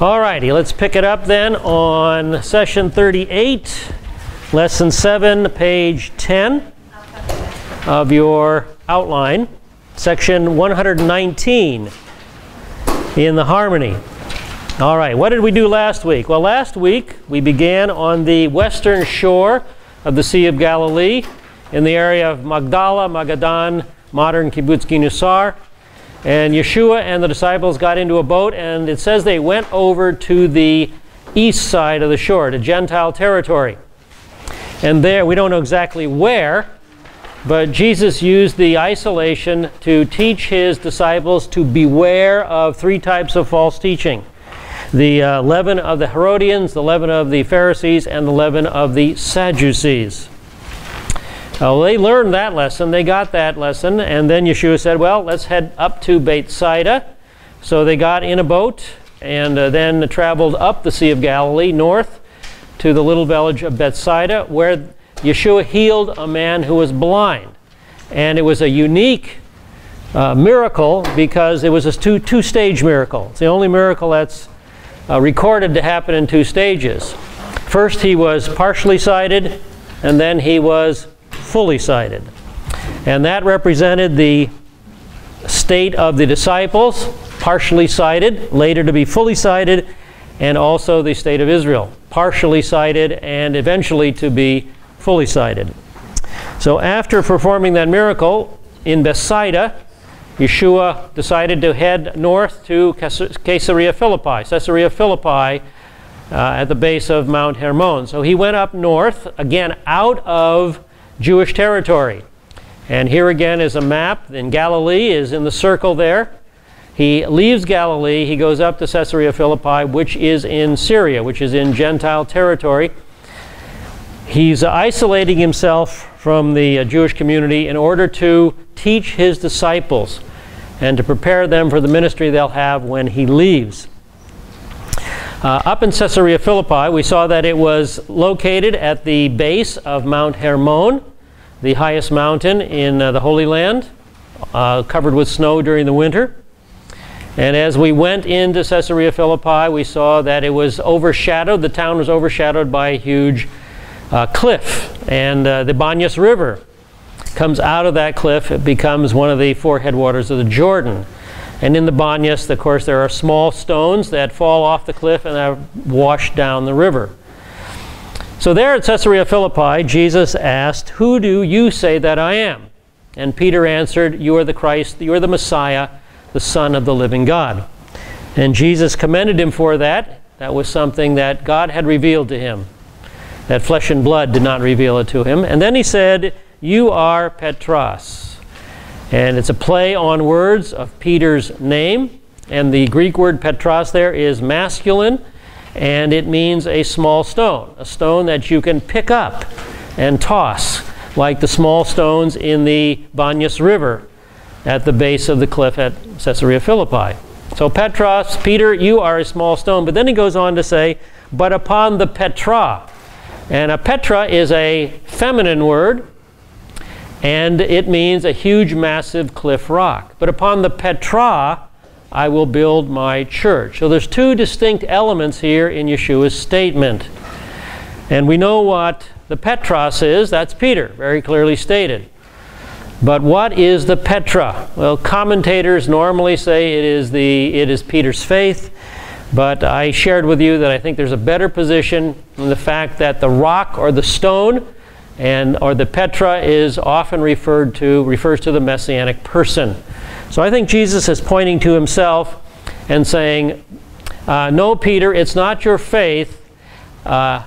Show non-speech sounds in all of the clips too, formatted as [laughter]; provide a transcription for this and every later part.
All righty, let's pick it up then on session 38, lesson 7, page 10 of your outline, section 119 in the harmony. All right, what did we do last week? Well, last week we began on the western shore of the Sea of Galilee in the area of Magdala, Magadan, modern Kibbutz Ginusar. And Yeshua and the disciples got into a boat, and it says they went over to the east side of the shore, to Gentile territory. And there, we don't know exactly where, but Jesus used the isolation to teach his disciples to beware of three types of false teaching the uh, leaven of the Herodians, the leaven of the Pharisees, and the leaven of the Sadducees. Well, they learned that lesson, they got that lesson, and then Yeshua said, Well, let's head up to Bethsaida. So they got in a boat and uh, then traveled up the Sea of Galilee north to the little village of Bethsaida, where Yeshua healed a man who was blind. And it was a unique uh, miracle because it was a two, two stage miracle. It's the only miracle that's uh, recorded to happen in two stages. First, he was partially sighted, and then he was fully sighted. And that represented the state of the disciples, partially sighted, later to be fully sighted, and also the state of Israel, partially sighted and eventually to be fully sighted. So after performing that miracle in Bethsaida, Yeshua decided to head north to Caesarea Philippi, Caesarea Philippi uh, at the base of Mount Hermon. So he went up north, again out of Jewish territory. And here again is a map. And Galilee is in the circle there. He leaves Galilee, he goes up to Caesarea Philippi, which is in Syria, which is in Gentile territory. He's isolating himself from the uh, Jewish community in order to teach his disciples and to prepare them for the ministry they'll have when he leaves. Uh, up in Caesarea Philippi, we saw that it was located at the base of Mount Hermon, the highest mountain in uh, the Holy Land, uh, covered with snow during the winter. And as we went into Caesarea Philippi, we saw that it was overshadowed, the town was overshadowed by a huge uh, cliff. And uh, the Banyas River comes out of that cliff, it becomes one of the four headwaters of the Jordan. And in the Banyas, of course, there are small stones that fall off the cliff and are washed down the river. So there at Caesarea Philippi, Jesus asked, Who do you say that I am? And Peter answered, You are the Christ, you are the Messiah, the Son of the living God. And Jesus commended him for that. That was something that God had revealed to him, that flesh and blood did not reveal it to him. And then he said, You are Petros. And it's a play on words of Peter's name. And the Greek word Petros there is masculine and it means a small stone, a stone that you can pick up and toss, like the small stones in the Banyas River at the base of the cliff at Caesarea Philippi. So Petros, Peter, you are a small stone. But then he goes on to say, but upon the Petra. And a Petra is a feminine word, and it means a huge, massive cliff rock. But upon the Petra, I will build my church. So there's two distinct elements here in Yeshua's statement. And we know what the Petros is, that's Peter, very clearly stated. But what is the Petra? Well, commentators normally say it is the it is Peter's faith, but I shared with you that I think there's a better position in the fact that the rock or the stone and or the Petra is often referred to refers to the messianic person. So I think Jesus is pointing to himself and saying, uh, No, Peter, it's not your faith. Uh,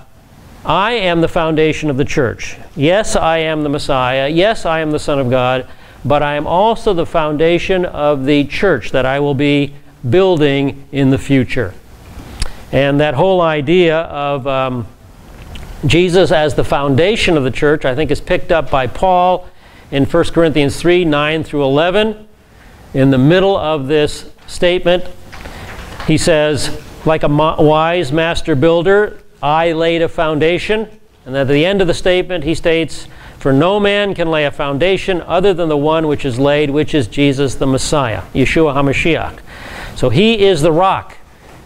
I am the foundation of the church. Yes, I am the Messiah. Yes, I am the Son of God. But I am also the foundation of the church that I will be building in the future. And that whole idea of um, Jesus as the foundation of the church, I think, is picked up by Paul in 1 Corinthians 3 9 through 11 in the middle of this statement, he says, like a wise master builder, I laid a foundation. And at the end of the statement, he states, For no man can lay a foundation other than the one which is laid, which is Jesus the Messiah, Yeshua HaMashiach. So he is the rock.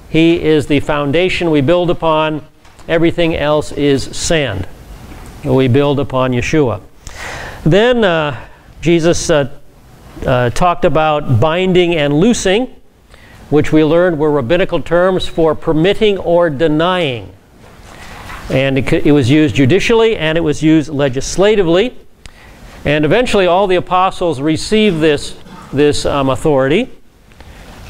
He is the foundation we build upon. Everything else is sand. We build upon Yeshua. Then uh, Jesus uh, uh, talked about binding and loosing, which we learned were rabbinical terms for permitting or denying. And it, it was used judicially and it was used legislatively. And eventually, all the apostles received this, this um, authority.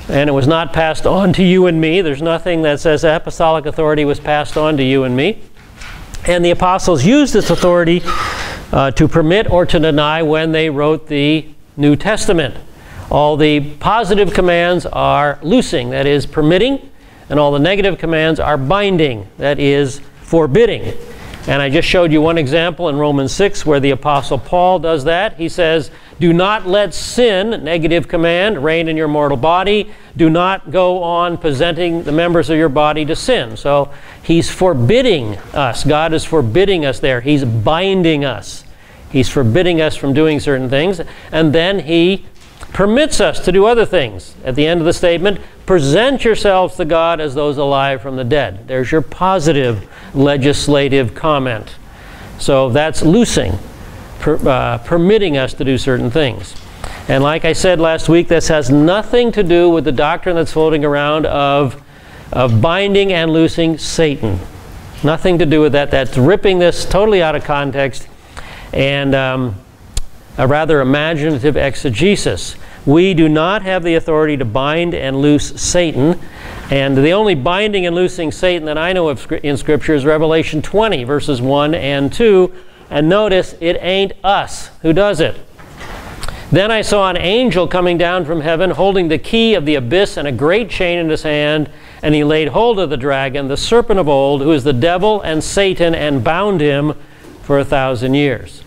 And it was not passed on to you and me. There's nothing that says apostolic authority was passed on to you and me. And the apostles used this authority uh, to permit or to deny when they wrote the New Testament. All the positive commands are loosing, that is, permitting, and all the negative commands are binding, that is, forbidding. And I just showed you one example in Romans 6 where the Apostle Paul does that. He says, Do not let sin, negative command, reign in your mortal body. Do not go on presenting the members of your body to sin. So he's forbidding us. God is forbidding us there. He's binding us. He's forbidding us from doing certain things. And then he permits us to do other things. At the end of the statement, present yourselves to God as those alive from the dead. There's your positive legislative comment. So that's loosing, per, uh, permitting us to do certain things. And like I said last week, this has nothing to do with the doctrine that's floating around of, of binding and loosing Satan. Nothing to do with that. That's ripping this totally out of context and um, a rather imaginative exegesis. We do not have the authority to bind and loose Satan. And the only binding and loosing Satan that I know of in Scripture is Revelation 20, verses 1 and 2. And notice, it ain't us who does it. Then I saw an angel coming down from heaven, holding the key of the abyss and a great chain in his hand. And he laid hold of the dragon, the serpent of old, who is the devil and Satan, and bound him for a thousand years.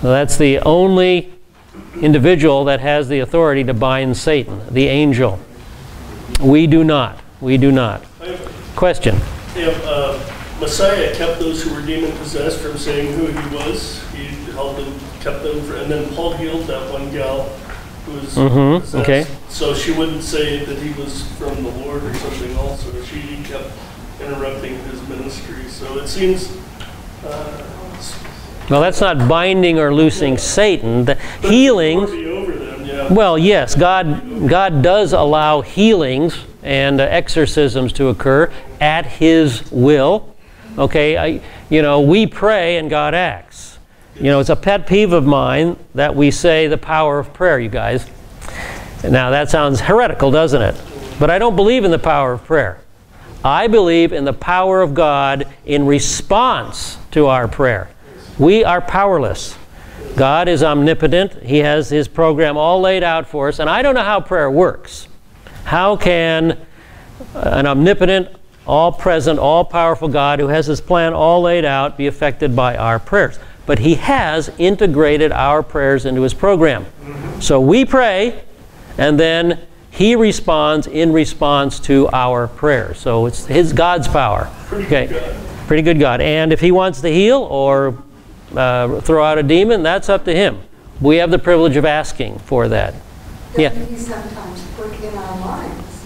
So that's the only individual that has the authority to bind Satan, the angel. We do not. We do not. Question. If uh, Messiah kept those who were demon possessed from saying who he was, he held them, kept them, for, and then Paul healed that one gal who was mm-hmm. possessed. Okay. So she wouldn't say that he was from the Lord or something else, or she kept interrupting his ministry. So it seems. Uh, well, that's not binding or loosing Satan. The. Them, yeah. Well, yes, God, God does allow healings and uh, exorcisms to occur at His will. Okay, I, you know, we pray and God acts. You know, it's a pet peeve of mine that we say the power of prayer, you guys. Now, that sounds heretical, doesn't it? But I don't believe in the power of prayer. I believe in the power of God in response to our prayer. We are powerless. God is omnipotent. He has His program all laid out for us. And I don't know how prayer works. How can an omnipotent, all present, all powerful God who has His plan all laid out be affected by our prayers? But He has integrated our prayers into His program. So we pray, and then He responds in response to our prayers. So it's His God's power. Okay. Pretty good God. And if He wants to heal or uh, throw out a demon, that's up to him. We have the privilege of asking for that. yeah. He sometimes put in our minds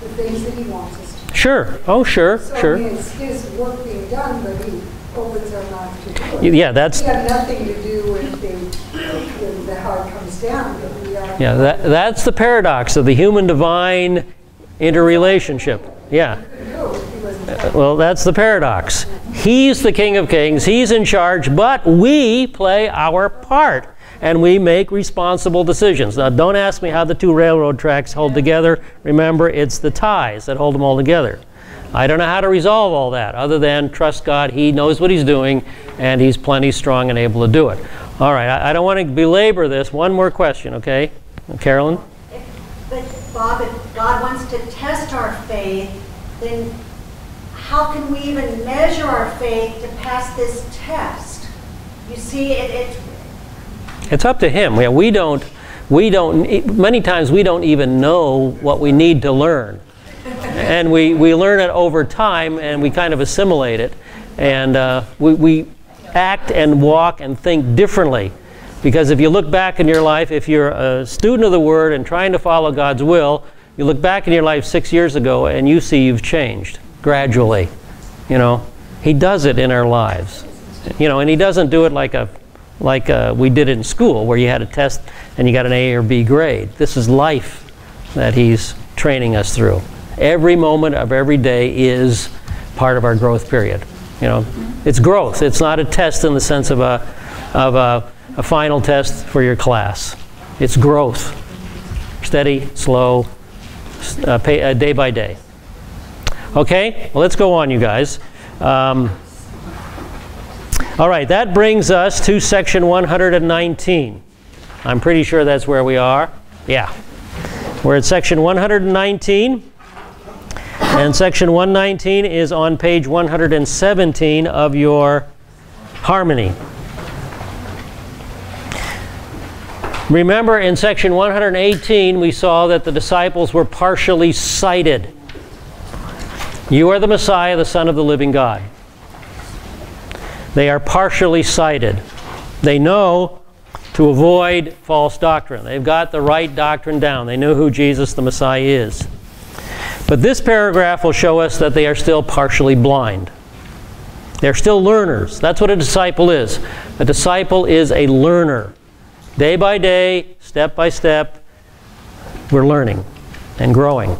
the things that he wants us to. Sure. Oh, sure, so sure. It's his work being done, but he opens our minds to it. Yeah, that's. We have nothing to do with the when the heart comes down, but we are. Yeah, that, that's the paradox of the human divine interrelationship. Yeah. Well, that's the paradox. He's the King of Kings, He's in charge, but we play our part and we make responsible decisions. Now, don't ask me how the two railroad tracks hold together. Remember, it's the ties that hold them all together. I don't know how to resolve all that other than trust God. He knows what He's doing and He's plenty strong and able to do it. All right, I, I don't want to belabor this. One more question, okay? Carolyn? but, Bob, if God wants to test our faith, then how can we even measure our faith to pass this test? You see, it, it it's up to him. Yeah, we don't. We don't. Many times we don't even know what we need to learn, [laughs] and we we learn it over time, and we kind of assimilate it, and uh, we we act and walk and think differently. Because if you look back in your life, if you're a student of the Word and trying to follow God's will, you look back in your life six years ago and you see you've changed gradually. You know, He does it in our lives. You know, and He doesn't do it like a like uh, we did in school, where you had a test and you got an A or B grade. This is life that He's training us through. Every moment of every day is part of our growth period. You know, it's growth. It's not a test in the sense of a of a, a final test for your class. It's growth, steady, slow, uh, pay, uh, day by day. Okay, well, let's go on, you guys. Um, all right, that brings us to section 119. I'm pretty sure that's where we are. Yeah. We're at section 119. And section 119 is on page 117 of your harmony. Remember in section 118 we saw that the disciples were partially sighted. You are the Messiah, the Son of the living God. They are partially sighted. They know to avoid false doctrine. They've got the right doctrine down. They know who Jesus the Messiah is. But this paragraph will show us that they are still partially blind. They're still learners. That's what a disciple is. A disciple is a learner. Day by day, step by step, we're learning and growing.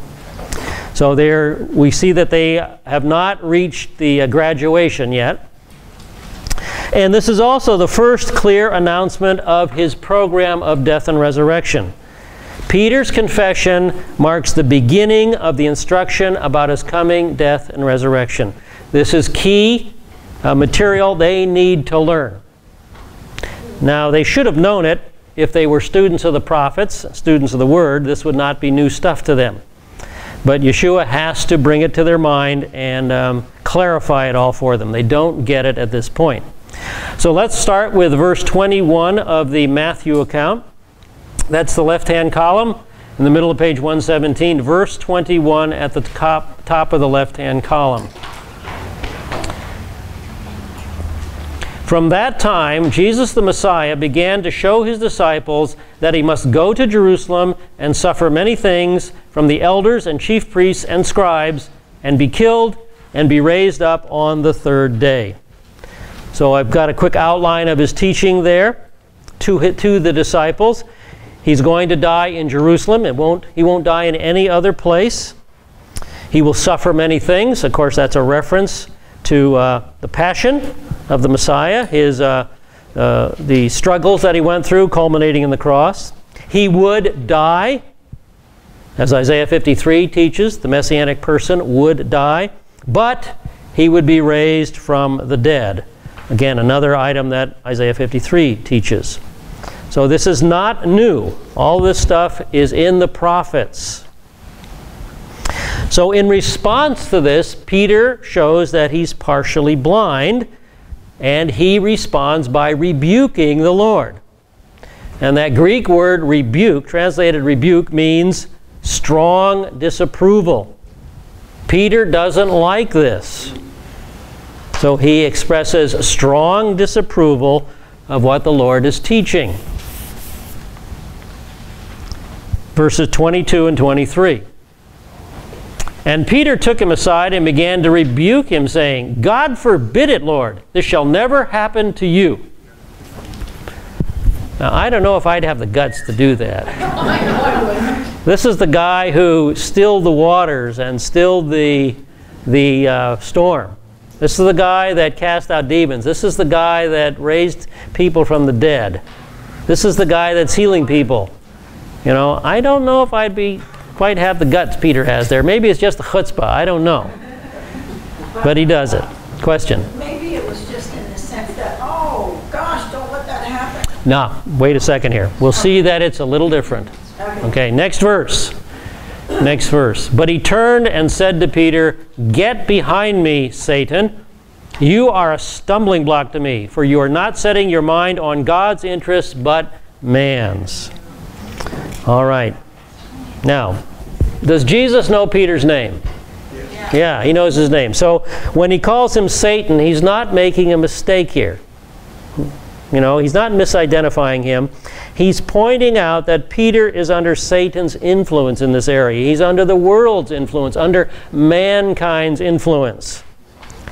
So there, we see that they have not reached the uh, graduation yet. And this is also the first clear announcement of his program of death and resurrection. Peter's confession marks the beginning of the instruction about his coming death and resurrection. This is key uh, material they need to learn. Now, they should have known it if they were students of the prophets, students of the Word. This would not be new stuff to them. But Yeshua has to bring it to their mind and um, clarify it all for them. They don't get it at this point. So let's start with verse 21 of the Matthew account. That's the left hand column in the middle of page 117, verse 21 at the top, top of the left hand column. From that time, Jesus the Messiah began to show his disciples that he must go to Jerusalem and suffer many things from the elders and chief priests and scribes, and be killed and be raised up on the third day. So I've got a quick outline of his teaching there to, to the disciples. He's going to die in Jerusalem. It won't, he won't die in any other place. He will suffer many things. Of course, that's a reference to uh, the passion of the Messiah, his, uh, uh, the struggles that he went through, culminating in the cross. He would die, as Isaiah 53 teaches, the messianic person would die, but he would be raised from the dead. Again, another item that Isaiah 53 teaches. So this is not new. All this stuff is in the prophets. So, in response to this, Peter shows that he's partially blind, and he responds by rebuking the Lord. And that Greek word rebuke, translated rebuke, means strong disapproval. Peter doesn't like this. So he expresses strong disapproval of what the Lord is teaching. Verses 22 and 23. And Peter took him aside and began to rebuke him, saying, God forbid it, Lord. This shall never happen to you. Now, I don't know if I'd have the guts to do that. this is the guy who stilled the waters and stilled the, the uh, storm. This is the guy that cast out demons. This is the guy that raised people from the dead. This is the guy that's healing people. You know, I don't know if I'd be quite have the guts Peter has there. Maybe it's just the chutzpah. I don't know. But he does it. Question. Maybe it was just in the sense that, oh gosh, don't let that happen. Now, wait a second here. We'll see that it's a little different. Okay, next verse. Next verse. But he turned and said to Peter, Get behind me, Satan. You are a stumbling block to me, for you are not setting your mind on God's interests, but man's. All right. Now, does Jesus know Peter's name? Yeah. yeah, he knows his name. So when he calls him Satan, he's not making a mistake here. You know, he's not misidentifying him. He's pointing out that Peter is under Satan's influence in this area. He's under the world's influence, under mankind's influence.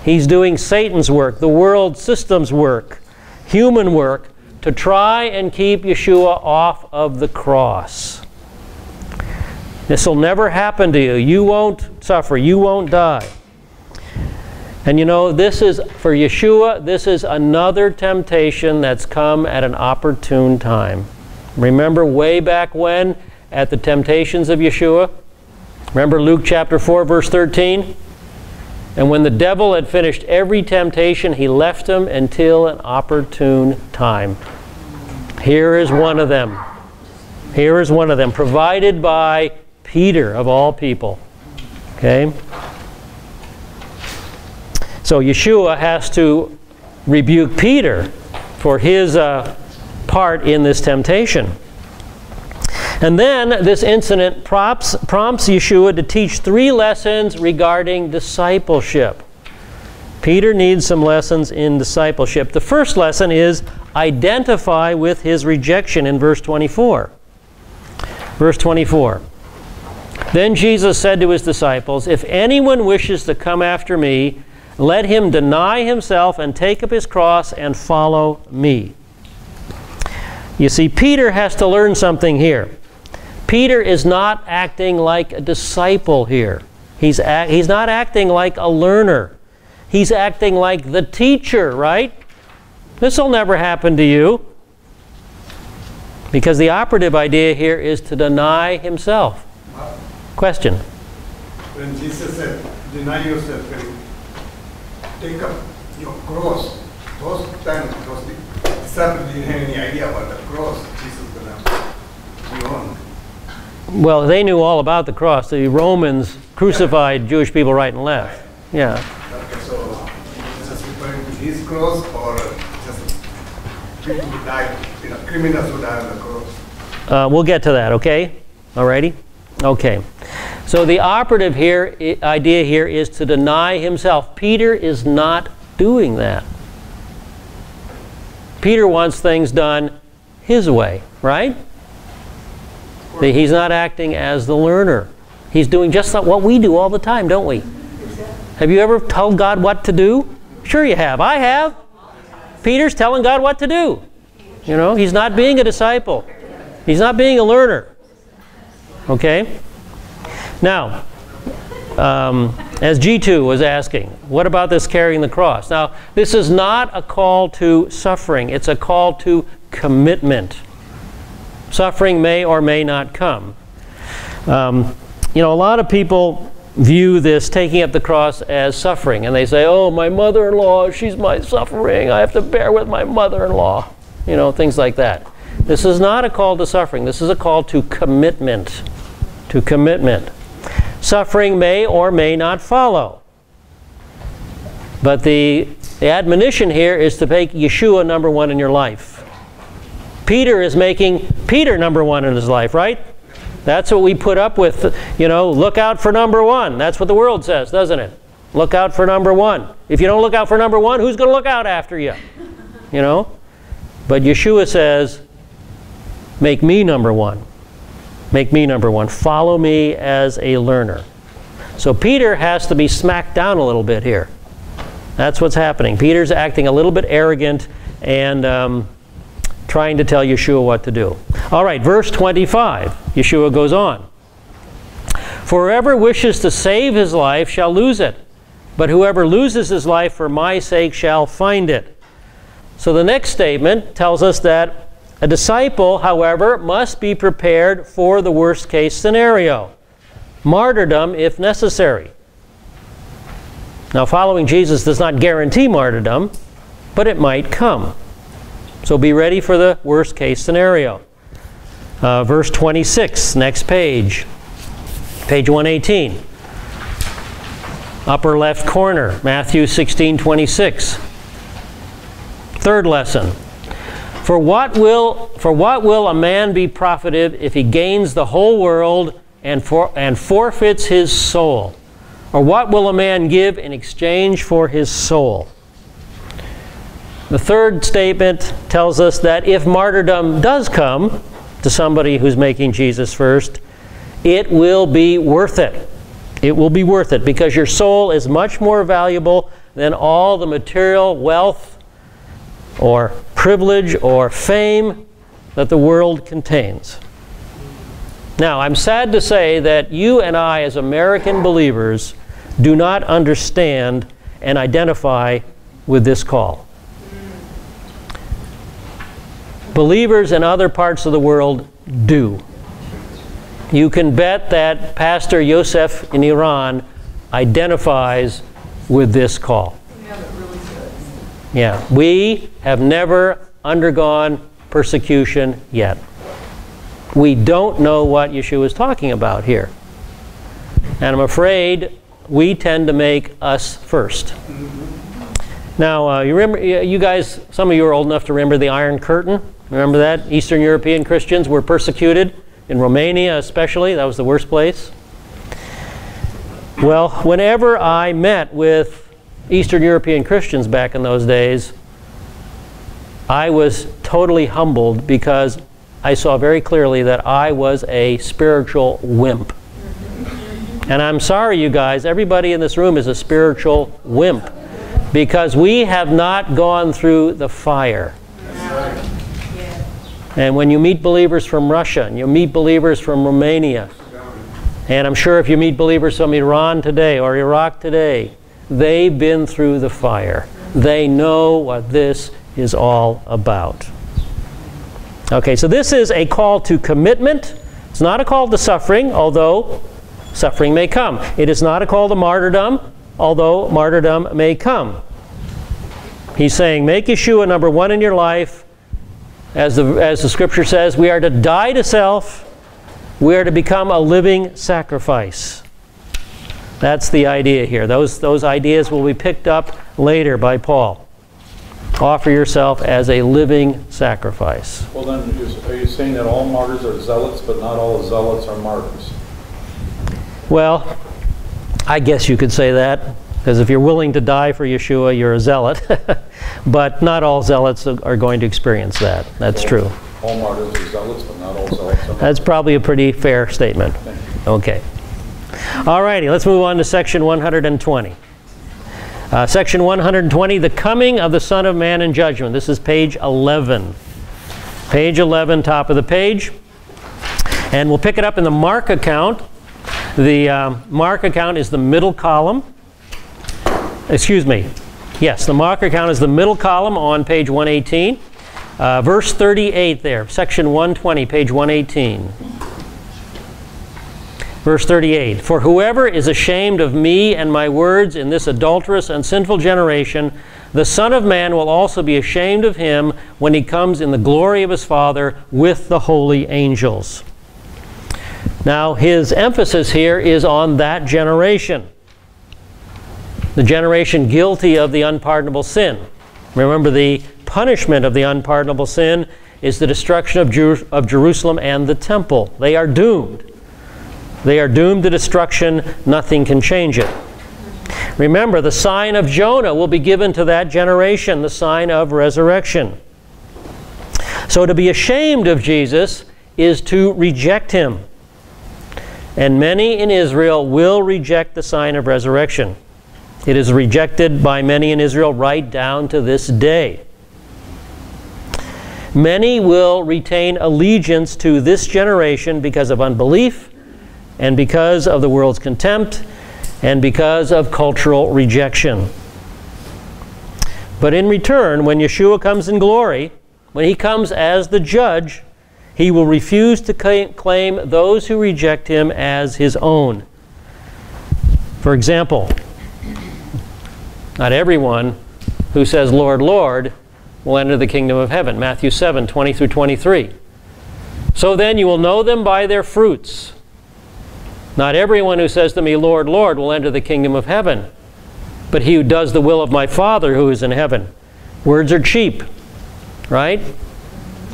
He's doing Satan's work, the world system's work, human work, to try and keep Yeshua off of the cross. This will never happen to you. You won't suffer. You won't die. And you know, this is, for Yeshua, this is another temptation that's come at an opportune time. Remember way back when, at the temptations of Yeshua? Remember Luke chapter 4, verse 13? And when the devil had finished every temptation, he left him until an opportune time. Here is one of them. Here is one of them, provided by Peter, of all people. Okay? So Yeshua has to rebuke Peter for his uh, part in this temptation. And then this incident prompts, prompts Yeshua to teach three lessons regarding discipleship. Peter needs some lessons in discipleship. The first lesson is identify with his rejection in verse 24. Verse 24. Then Jesus said to his disciples, If anyone wishes to come after me, let him deny himself and take up his cross and follow me. You see, Peter has to learn something here. Peter is not acting like a disciple here. He's, he's not acting like a learner. He's acting like the teacher, right? This will never happen to you. Because the operative idea here is to deny himself. Question. When Jesus said, deny yourself, take up your cross. Those times, those disciples didn't have any idea about the cross Jesus was going to be on. Well, they knew all about the cross. The Romans crucified yeah. Jewish people right and left. Yeah. Okay, so just referring to his cross or just people who died, you know, criminals who died on the cross? Uh, we'll get to that, okay? Alrighty? Okay. So the operative here idea here is to deny himself. Peter is not doing that. Peter wants things done his way, right? He's not acting as the learner. He's doing just like what we do all the time, don't we? Have you ever told God what to do? Sure you have. I have. Peter's telling God what to do. You know, he's not being a disciple. He's not being a learner. Okay? Now, um, as G2 was asking, what about this carrying the cross? Now, this is not a call to suffering, it's a call to commitment. Suffering may or may not come. Um, you know, a lot of people view this taking up the cross as suffering, and they say, oh, my mother in law, she's my suffering. I have to bear with my mother in law. You know, things like that. This is not a call to suffering, this is a call to commitment. To commitment. Suffering may or may not follow. But the, the admonition here is to make Yeshua number one in your life. Peter is making Peter number one in his life, right? That's what we put up with. You know, look out for number one. That's what the world says, doesn't it? Look out for number one. If you don't look out for number one, who's going to look out after you? You know? But Yeshua says, make me number one. Make me number one. Follow me as a learner. So Peter has to be smacked down a little bit here. That's what's happening. Peter's acting a little bit arrogant and um, trying to tell Yeshua what to do. All right, verse 25. Yeshua goes on. For whoever wishes to save his life shall lose it, but whoever loses his life for my sake shall find it. So the next statement tells us that a disciple, however, must be prepared for the worst case scenario martyrdom if necessary. Now, following Jesus does not guarantee martyrdom, but it might come. So be ready for the worst case scenario. Uh, verse 26, next page, page 118. Upper left corner, Matthew 16 26. Third lesson for what will, for what will a man be profited if he gains the whole world and, for, and forfeits his soul? Or what will a man give in exchange for his soul? The third statement tells us that if martyrdom does come to somebody who's making Jesus first, it will be worth it. It will be worth it because your soul is much more valuable than all the material wealth or privilege or fame that the world contains. Now, I'm sad to say that you and I, as American believers, do not understand and identify with this call. Believers in other parts of the world do. You can bet that Pastor Yosef in Iran identifies with this call. Yeah, we have never undergone persecution yet. We don't know what Yeshua is talking about here. And I'm afraid we tend to make us first. Now, uh, you remember, you guys, some of you are old enough to remember the Iron Curtain. Remember that? Eastern European Christians were persecuted, in Romania especially. That was the worst place. Well, whenever I met with Eastern European Christians back in those days, I was totally humbled because I saw very clearly that I was a spiritual wimp. And I'm sorry, you guys, everybody in this room is a spiritual wimp because we have not gone through the fire. And when you meet believers from Russia and you meet believers from Romania, and I'm sure if you meet believers from Iran today or Iraq today, they've been through the fire. They know what this is all about. Okay, so this is a call to commitment. It's not a call to suffering, although suffering may come. It is not a call to martyrdom, although martyrdom may come. He's saying, make Yeshua number one in your life. As the, as the scripture says, we are to die to self, we are to become a living sacrifice. That's the idea here. Those, those ideas will be picked up later by Paul. Offer yourself as a living sacrifice. Well, then, is- are you saying that all martyrs are zealots, but not all zealots are martyrs? Well, I guess you could say that, because if you're willing to die for Yeshua, you're a zealot. [laughs] but not all zealots are going to experience that. That's true. All martyrs are zealots, but not all zealots are martyrs? That's probably a pretty fair statement. Okay. All righty, let's move on to section 120. Uh, section 120, the coming of the Son of Man in judgment. This is page 11. Page 11, top of the page. And we'll pick it up in the Mark account. The um, Mark account is the middle column. Excuse me. Yes, the Mark account is the middle column on page 118. Uh, verse 38 there, section 120, page 118. Verse 38 For whoever is ashamed of me and my words in this adulterous and sinful generation, the Son of Man will also be ashamed of him when he comes in the glory of his Father with the holy angels. Now, his emphasis here is on that generation, the generation guilty of the unpardonable sin. Remember, the punishment of the unpardonable sin is the destruction of, Jer- of Jerusalem and the temple. They are doomed. They are doomed to destruction. Nothing can change it. Remember, the sign of Jonah will be given to that generation, the sign of resurrection. So to be ashamed of Jesus is to reject him. And many in Israel will reject the sign of resurrection. It is rejected by many in Israel right down to this day. Many will retain allegiance to this generation because of unbelief and because of the world's contempt and because of cultural rejection. But in return, when Yeshua comes in glory, when he comes as the judge, he will refuse to claim those who reject him as his own. For example, not everyone who says, Lord, Lord, will enter the kingdom of heaven. Matthew 7 20 through 23. So then you will know them by their fruits. Not everyone who says to me, Lord, Lord, will enter the kingdom of heaven, but he who does the will of my Father who is in heaven. Words are cheap, right?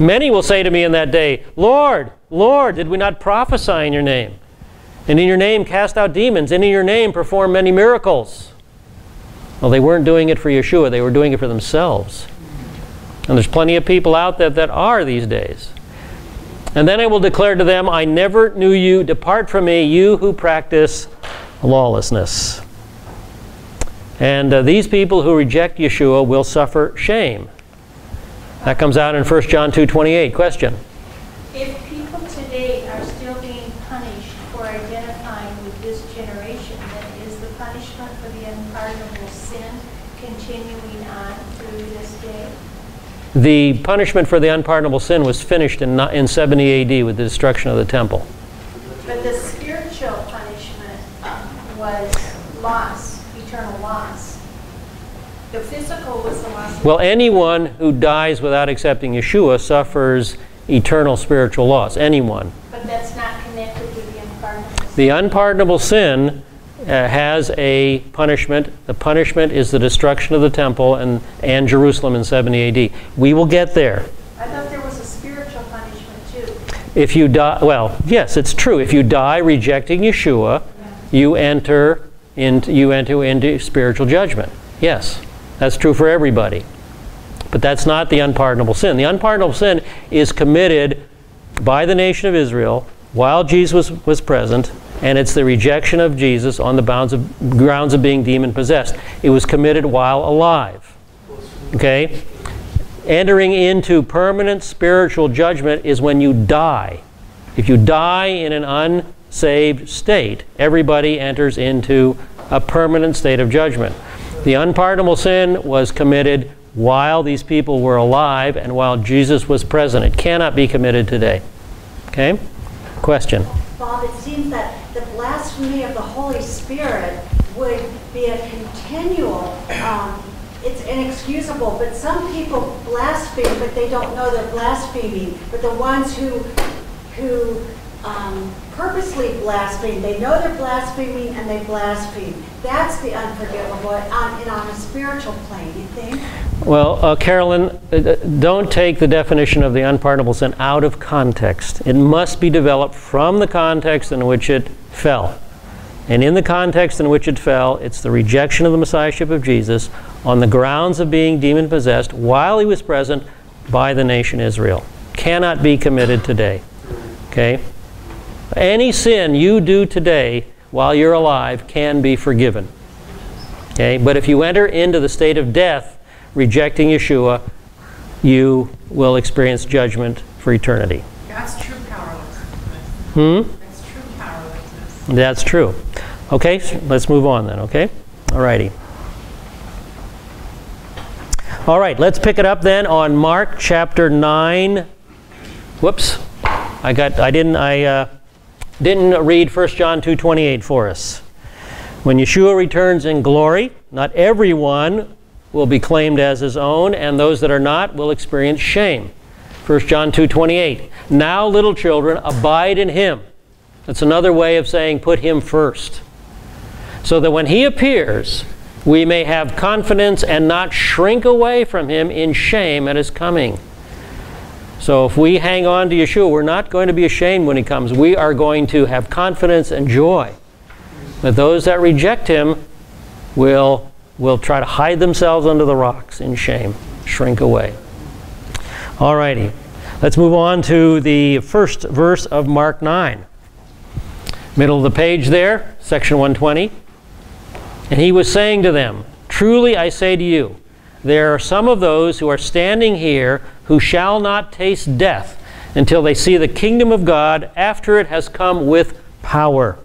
Many will say to me in that day, Lord, Lord, did we not prophesy in your name? And in your name cast out demons, and in your name perform many miracles. Well, they weren't doing it for Yeshua, they were doing it for themselves. And there's plenty of people out there that are these days. And then I will declare to them, I never knew you. Depart from me, you who practice lawlessness. And uh, these people who reject Yeshua will suffer shame. That comes out in 1 John 2:28. Question. If people today are still being punished for identifying with this generation, then is the punishment for the unpardonable sin continuing on through this day? The punishment for the unpardonable sin was finished in, in 70 AD with the destruction of the temple. But the spiritual punishment was loss, eternal loss. The physical was the loss of Well, anyone who dies without accepting Yeshua suffers eternal spiritual loss. Anyone. But that's not connected with the unpardonable sin. The unpardonable sin uh, has a punishment. The punishment is the destruction of the temple and, and Jerusalem in 70 AD. We will get there. I thought there was a spiritual punishment too. If you die, well, yes, it's true. If you die rejecting Yeshua, you enter into, you enter into spiritual judgment. Yes, that's true for everybody. But that's not the unpardonable sin. The unpardonable sin is committed by the nation of Israel while Jesus was, was present, and it's the rejection of Jesus on the bounds of, grounds of being demon possessed. It was committed while alive. Okay? Entering into permanent spiritual judgment is when you die. If you die in an unsaved state, everybody enters into a permanent state of judgment. The unpardonable sin was committed while these people were alive and while Jesus was present. It cannot be committed today. Okay? Question. Bob, it seems that the blasphemy of the Holy Spirit would be a continual, um, it's inexcusable, but some people blaspheme, but they don't know they're blaspheming. But the ones who, who um, purposely blaspheme, they know they're blaspheming and they blaspheme. That's the unforgivable on, and on a spiritual plane, you think? Well, uh, Carolyn, uh, uh, don't take the definition of the unpardonable sin out of context. It must be developed from the context in which it fell. And in the context in which it fell, it's the rejection of the Messiahship of Jesus on the grounds of being demon possessed while he was present by the nation Israel. Cannot be committed today. Okay? Any sin you do today while you're alive can be forgiven. Okay? But if you enter into the state of death, rejecting Yeshua, you will experience judgment for eternity. That's true powerlessness. Hmm? That's true powerlessness. That's true. Okay, so let's move on then, okay? All righty. All right, let's pick it up then on Mark chapter 9. Whoops. I got I didn't I uh, didn't read 1 John 2:28 for us. When Yeshua returns in glory, not everyone will be claimed as his own, and those that are not will experience shame. 1 John 2:28. Now little children abide in him. That's another way of saying put him first. So that when he appears, we may have confidence and not shrink away from him in shame at his coming. So if we hang on to Yeshua, we're not going to be ashamed when he comes. We are going to have confidence and joy. But those that reject him will, will try to hide themselves under the rocks in shame, shrink away. All righty. Let's move on to the first verse of Mark 9. Middle of the page there, section 120. And he was saying to them, Truly I say to you, there are some of those who are standing here who shall not taste death until they see the kingdom of God after it has come with power.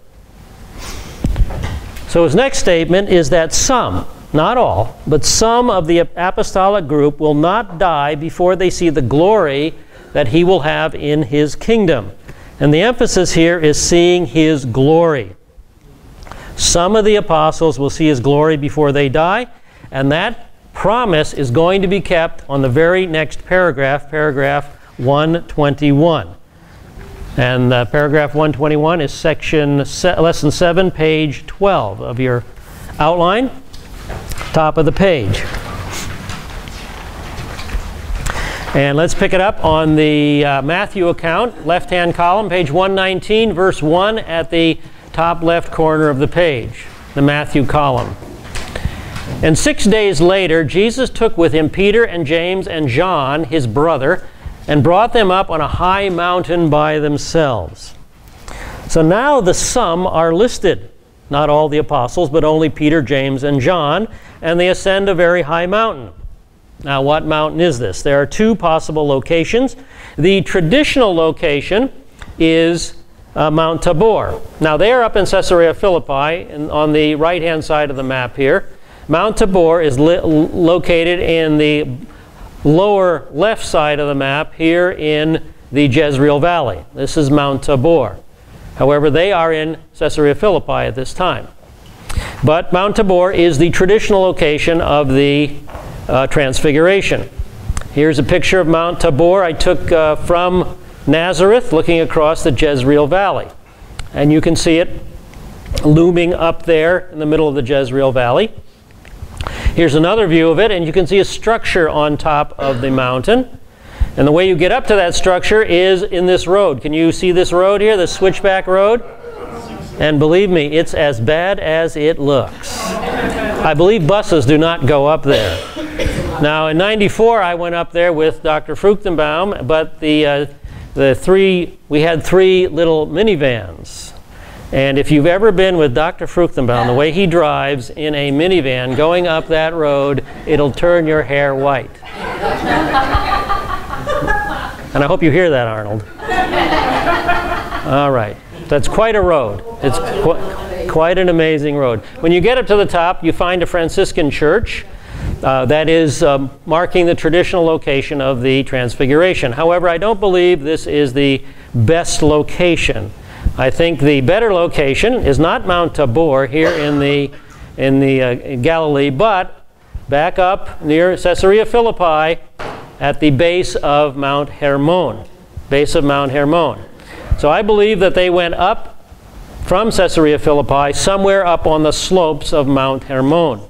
So his next statement is that some, not all, but some of the apostolic group will not die before they see the glory that he will have in his kingdom. And the emphasis here is seeing his glory. Some of the apostles will see his glory before they die, and that promise is going to be kept on the very next paragraph, paragraph 121. And uh, paragraph 121 is section se- lesson 7, page 12 of your outline, top of the page. And let's pick it up on the uh, Matthew account, left hand column, page 119, verse 1 at the top left corner of the page, the Matthew column. And six days later, Jesus took with him Peter and James and John, his brother, and brought them up on a high mountain by themselves. So now the some are listed. Not all the apostles, but only Peter, James, and John, and they ascend a very high mountain. Now, what mountain is this? There are two possible locations. The traditional location is uh, Mount Tabor. Now, they are up in Caesarea Philippi and on the right hand side of the map here. Mount Tabor is located in the lower left side of the map here in the Jezreel Valley. This is Mount Tabor. However, they are in Caesarea Philippi at this time. But Mount Tabor is the traditional location of the uh, Transfiguration. Here's a picture of Mount Tabor I took uh, from Nazareth looking across the Jezreel Valley. And you can see it looming up there in the middle of the Jezreel Valley. Here's another view of it, and you can see a structure on top of the mountain. And the way you get up to that structure is in this road. Can you see this road here, the switchback road? And believe me, it's as bad as it looks. I believe buses do not go up there. Now, in 94, I went up there with Dr. Fruchtenbaum, but the, uh, the three, we had three little minivans. And if you've ever been with Dr. Fruchtenbaum, the way he drives in a minivan going up that road, it'll turn your hair white. and I hope you hear that, Arnold. All right. That's quite a road. It's qu- quite an amazing road. When you get up to the top, you find a Franciscan church. Uh, that is um, marking the traditional location of the Transfiguration. However, I don't believe this is the best location. I think the better location is not Mount Tabor here in the in the uh, Galilee, but back up near Caesarea Philippi at the base of Mount Hermon. Base of Mount Hermon. So I believe that they went up from Caesarea Philippi somewhere up on the slopes of Mount Hermon.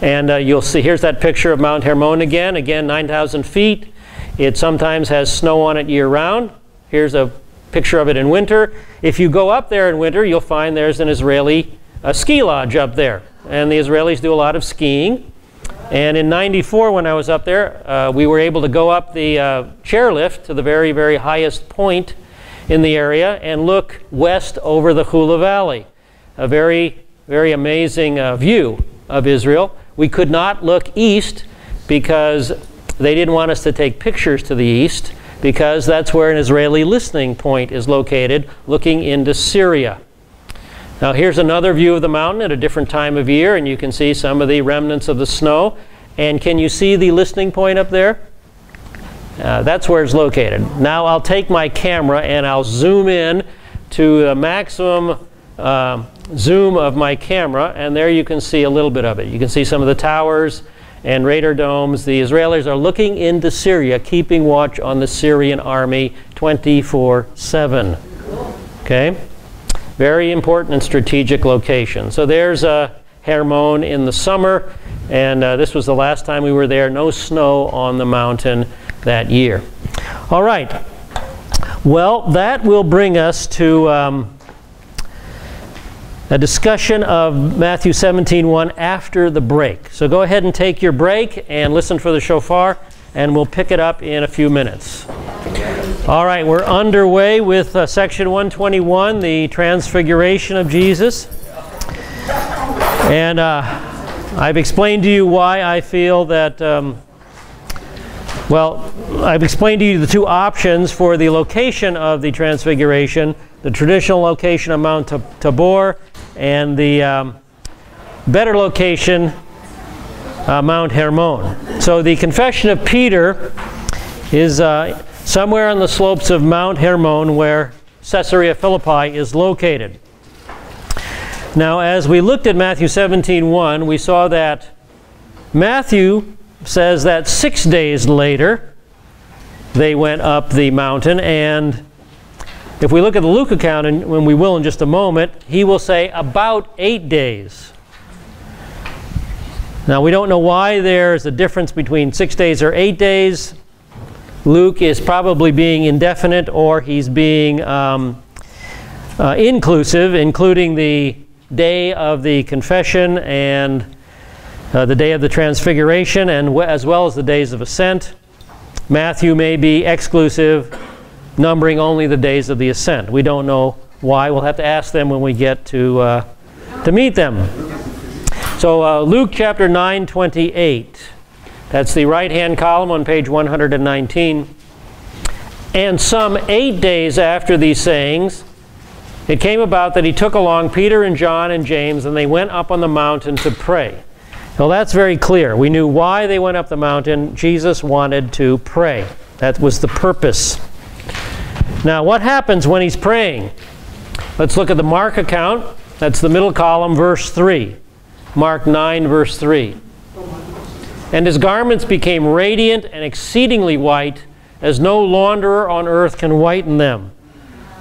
And uh, you'll see, here's that picture of Mount Hermon again. Again, 9,000 feet. It sometimes has snow on it year round. Here's a picture of it in winter. If you go up there in winter, you'll find there's an Israeli uh, ski lodge up there. And the Israelis do a lot of skiing. And in 94, when I was up there, uh, we were able to go up the uh, chairlift to the very, very highest point in the area and look west over the Hula Valley. A very, very amazing uh, view of Israel. We could not look east because they didn't want us to take pictures to the east because that's where an Israeli listening point is located, looking into Syria. Now, here's another view of the mountain at a different time of year, and you can see some of the remnants of the snow. And can you see the listening point up there? Uh, that's where it's located. Now, I'll take my camera and I'll zoom in to the maximum uh, zoom of my camera, and there you can see a little bit of it. You can see some of the towers and radar domes. The Israelis are looking into Syria, keeping watch on the Syrian army 24 7. Okay? Very important and strategic location. So there's a Hermon in the summer, and uh, this was the last time we were there. No snow on the mountain that year. All right. Well, that will bring us to. Um, a discussion of Matthew 17:1 after the break. So go ahead and take your break and listen for the shofar, and we'll pick it up in a few minutes. All right, we're underway with uh, section 121, the transfiguration of Jesus. And uh, I've explained to you why I feel that. Um, well, I've explained to you the two options for the location of the transfiguration the traditional location of Mount Tabor and the um, better location, uh, Mount Hermon. So the confession of Peter is uh, somewhere on the slopes of Mount Hermon where Caesarea Philippi is located. Now, as we looked at Matthew 17:1, we saw that Matthew says that six days later they went up the mountain and if we look at the Luke account, and when we will in just a moment, he will say about eight days. Now, we don't know why there's a difference between six days or eight days. Luke is probably being indefinite or he's being um, uh, inclusive, including the day of the confession and uh, the day of the transfiguration, and as well as the days of ascent. Matthew may be exclusive, numbering only the days of the ascent. We don't know why. We'll have to ask them when we get to, uh, to meet them. So uh, Luke chapter 9, 28. That's the right hand column on page 119. And some eight days after these sayings, it came about that he took along Peter and John and James, and they went up on the mountain to pray. Well, that's very clear. We knew why they went up the mountain. Jesus wanted to pray. That was the purpose. Now, what happens when he's praying? Let's look at the Mark account. That's the middle column, verse 3. Mark 9, verse 3. And his garments became radiant and exceedingly white, as no launderer on earth can whiten them.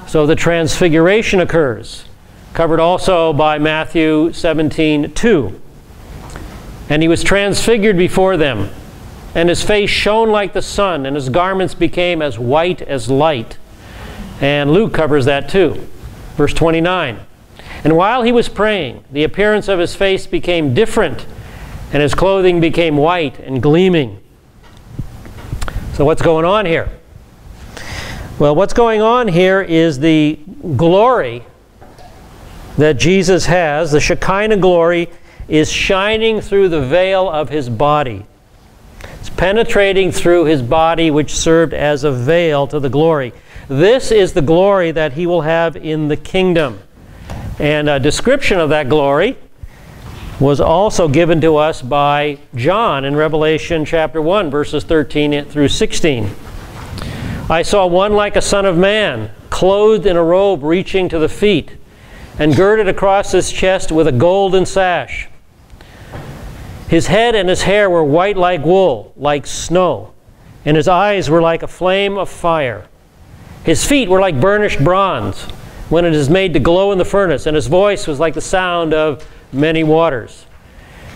So the transfiguration occurs, covered also by Matthew 17, 2. And he was transfigured before them, and his face shone like the sun, and his garments became as white as light. And Luke covers that too. Verse 29. And while he was praying, the appearance of his face became different, and his clothing became white and gleaming. So, what's going on here? Well, what's going on here is the glory that Jesus has, the Shekinah glory, is shining through the veil of his body. It's penetrating through his body, which served as a veil to the glory. This is the glory that he will have in the kingdom. And a description of that glory was also given to us by John in Revelation chapter 1, verses 13 through 16. I saw one like a son of man, clothed in a robe reaching to the feet, and girded across his chest with a golden sash. His head and his hair were white like wool, like snow, and his eyes were like a flame of fire. His feet were like burnished bronze when it is made to glow in the furnace, and his voice was like the sound of many waters.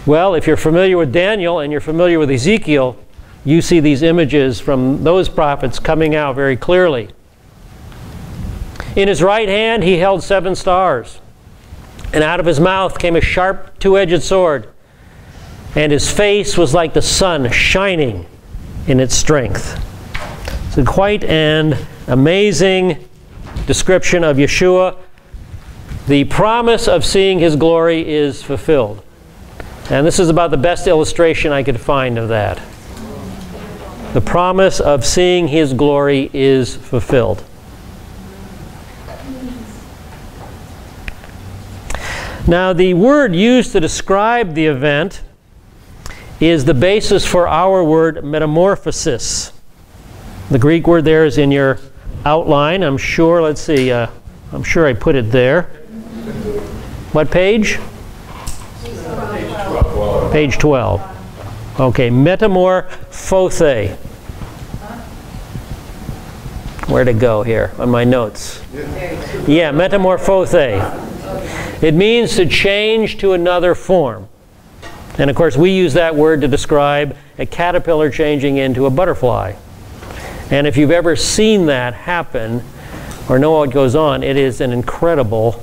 Well, if you're familiar with Daniel and you're familiar with Ezekiel, you see these images from those prophets coming out very clearly. In his right hand he held seven stars, and out of his mouth came a sharp two edged sword, and his face was like the sun shining in its strength. So, quite an amazing description of Yeshua. The promise of seeing his glory is fulfilled. And this is about the best illustration I could find of that. The promise of seeing his glory is fulfilled. Now, the word used to describe the event is the basis for our word metamorphosis. The Greek word there is in your outline. I'm sure, let's see, uh, I'm sure I put it there. What page? Page 12. Okay, metamorphothe. Where'd it go here on my notes? Yeah, metamorphothe. It means to change to another form. And of course, we use that word to describe a caterpillar changing into a butterfly. And if you've ever seen that happen or know what goes on, it is an incredible,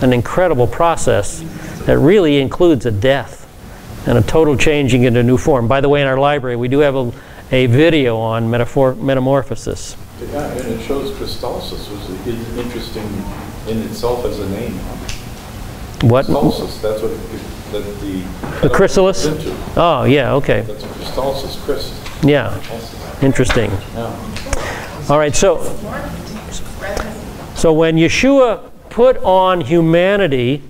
an incredible process that really includes a death and a total changing into a new form. By the way, in our library, we do have a, a video on metaphor, metamorphosis. Yeah, and it shows Christosis was interesting in itself as a name. What? Christosis, that's what, it- that the. The chrysalis? Oh, yeah, okay. That's a Christosis, Chris. Yeah, interesting. All right, so so when Yeshua put on humanity,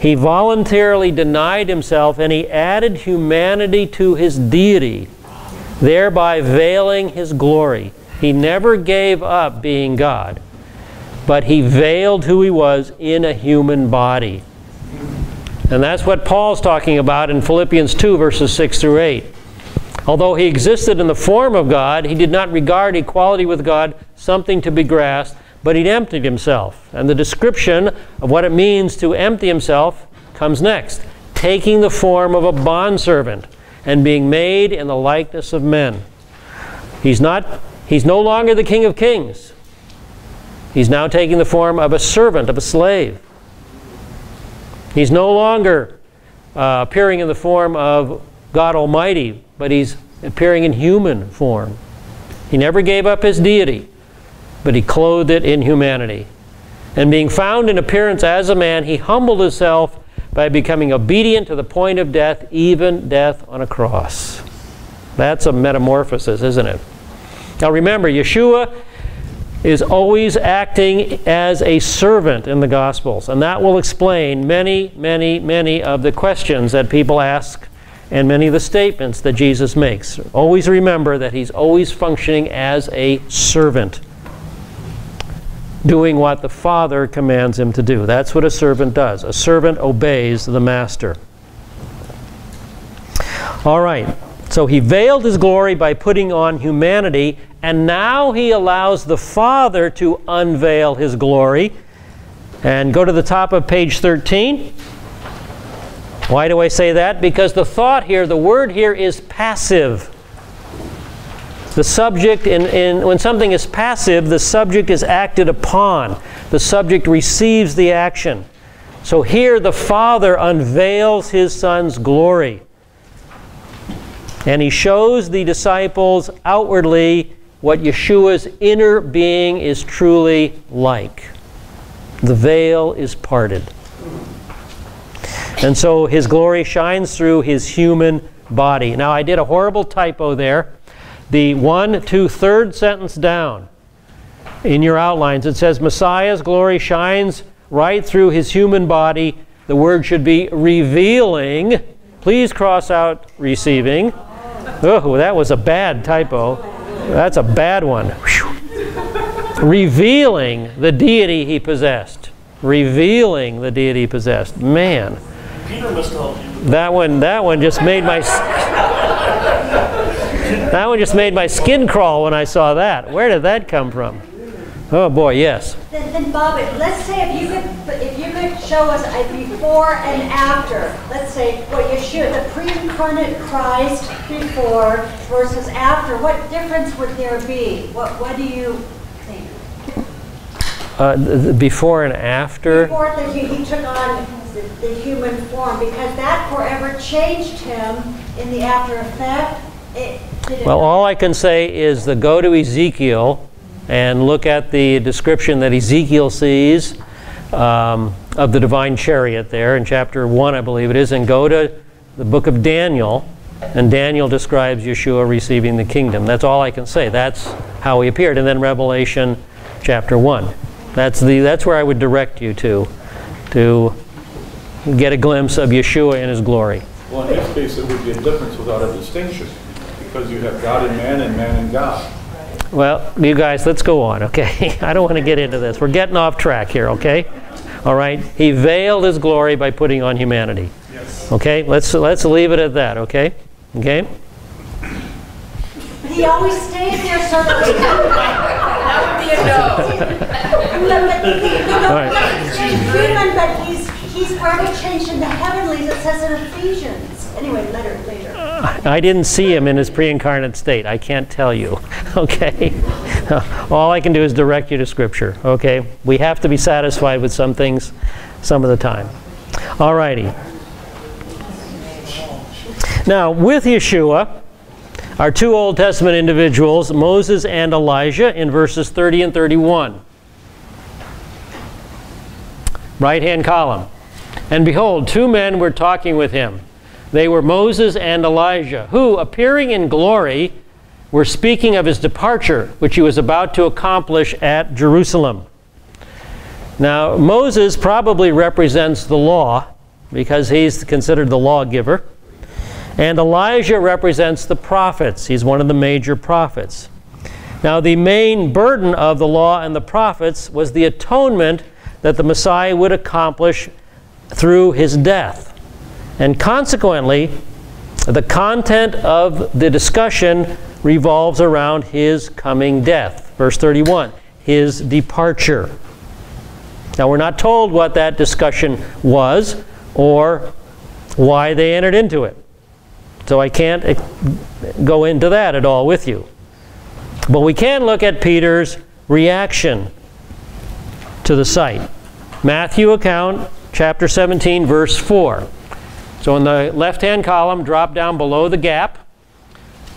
he voluntarily denied himself and he added humanity to his deity, thereby veiling his glory. He never gave up being God, but he veiled who he was in a human body. And that's what Paul's talking about in Philippians 2, verses 6 through 8. Although he existed in the form of God, he did not regard equality with God something to be grasped, but he emptied himself. And the description of what it means to empty himself comes next taking the form of a bondservant and being made in the likeness of men. He's, not, he's no longer the King of Kings, he's now taking the form of a servant, of a slave. He's no longer uh, appearing in the form of God Almighty, but he's appearing in human form. He never gave up his deity, but he clothed it in humanity. And being found in appearance as a man, he humbled himself by becoming obedient to the point of death, even death on a cross. That's a metamorphosis, isn't it? Now remember, Yeshua is always acting as a servant in the Gospels, and that will explain many, many, many of the questions that people ask and many of the statements that Jesus makes. Always remember that he's always functioning as a servant, doing what the Father commands him to do. That's what a servant does. A servant obeys the master. All right. So he veiled his glory by putting on humanity, and now he allows the Father to unveil his glory. And go to the top of page 13. Why do I say that? Because the thought here, the word here is passive. The subject, in, in, when something is passive, the subject is acted upon. The subject receives the action. So here the Father unveils his Son's glory. And he shows the disciples outwardly what Yeshua's inner being is truly like. The veil is parted. And so his glory shines through his human body. Now, I did a horrible typo there. The one, two, third sentence down in your outlines, it says, Messiah's glory shines right through his human body. The word should be revealing. Please cross out receiving. Oh, that was a bad typo. That's a bad one. Revealing the deity he possessed. Revealing the deity he possessed. Man. Peter must help you. That one, that one just made my that one just made my skin crawl when I saw that. Where did that come from? Oh boy, yes. Then, then Bob, let's say if you could, if you could show us a before and after, let's say what Yeshua, the pre-incarnate Christ before versus after, what difference would there be? What, what do you think? Uh, the before and after. Before that he, he took on the, the human form, because that forever changed him in the after effect. It, Well, all I can say is the go to Ezekiel and look at the description that Ezekiel sees um, of the divine chariot there in chapter 1, I believe it is, and go to the book of Daniel, and Daniel describes Yeshua receiving the kingdom. That's all I can say. That's how he appeared. And then Revelation chapter 1. That's, the, that's where I would direct you to, to get a glimpse of Yeshua in his glory. Well, in this case, it would be a difference without a distinction, because you have God in man and man in God. Well, you guys, let's go on, okay? [laughs] I don't want to get into this. We're getting off track here, okay? All right? He veiled his glory by putting on humanity. Yes. Okay? Let's let's leave it at that, okay? Okay? He always stayed there so that we That would be a no. But, but, no, no, All right. He's forever changed in the heavenlies, it says in Ephesians. Anyway, later, later. I didn't see him in his pre-incarnate state. I can't tell you. [laughs] Okay? [laughs] All I can do is direct you to scripture, okay? We have to be satisfied with some things some of the time. All righty. Now, with Yeshua are two Old Testament individuals, Moses and Elijah, in verses 30 and 31. Right hand column. And behold, two men were talking with him. They were Moses and Elijah, who, appearing in glory, were speaking of his departure, which he was about to accomplish at Jerusalem. Now, Moses probably represents the law because he's considered the lawgiver. And Elijah represents the prophets. He's one of the major prophets. Now, the main burden of the law and the prophets was the atonement that the Messiah would accomplish through his death. And consequently, the content of the discussion revolves around his coming death. Verse 31 his departure. Now, we're not told what that discussion was or why they entered into it. So I can't go into that at all with you. But we can look at Peter's reaction to the sight. Matthew account, chapter 17, verse 4. So in the left-hand column, drop down below the gap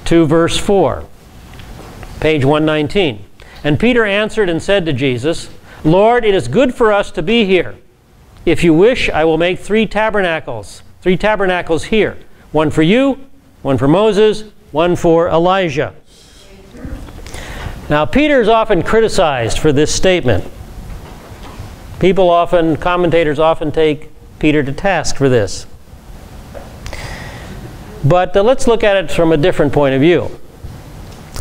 to verse 4, page 119. And Peter answered and said to Jesus, Lord, it is good for us to be here. If you wish, I will make three tabernacles, three tabernacles here one for you, one for Moses, one for Elijah. Now, Peter is often criticized for this statement. People often, commentators often take Peter to task for this. But uh, let's look at it from a different point of view.